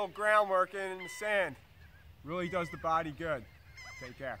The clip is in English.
little groundwork in the sand. Really does the body good. Take care.